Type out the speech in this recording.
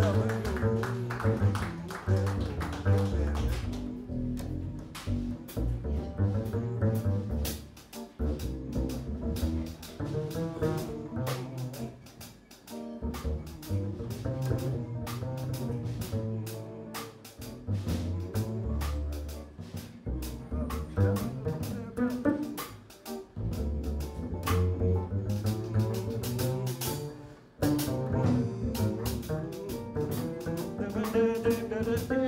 Amém. Do do